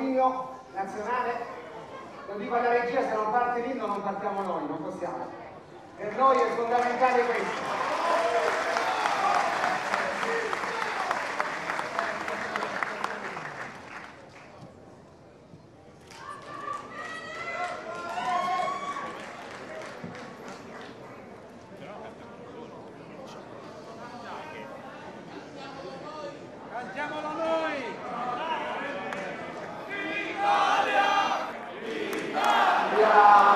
l'inno nazionale. Lo dico alla regia, se non parte l'inno non partiamo noi, non possiamo. Per noi è fondamentale questo. Obrigado.